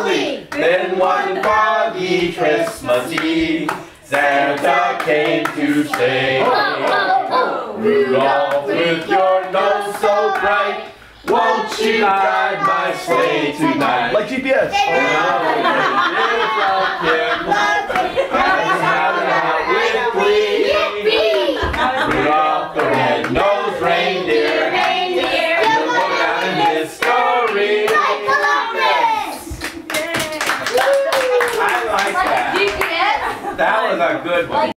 Monopoly. Then one foggy Christmas Eve, Santa came to say, Rudolph, with your nose so bright, won't you guide my sleigh tonight? Like GPS. Was a good one.